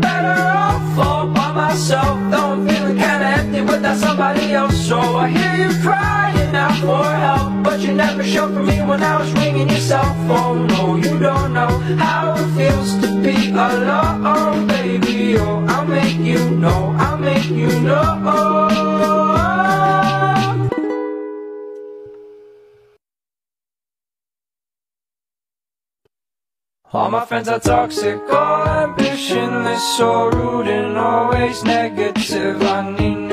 better off all by myself. Though I'm feeling kinda empty without somebody else. So I hear you crying out for help But you never showed for me when I was ringing your cell phone. No, you don't know how it feels to be alone Baby, oh, I'll make you know, I'll make you know. All my friends are toxic, all so rude and always negative. I need